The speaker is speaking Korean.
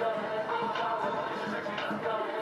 Let's go.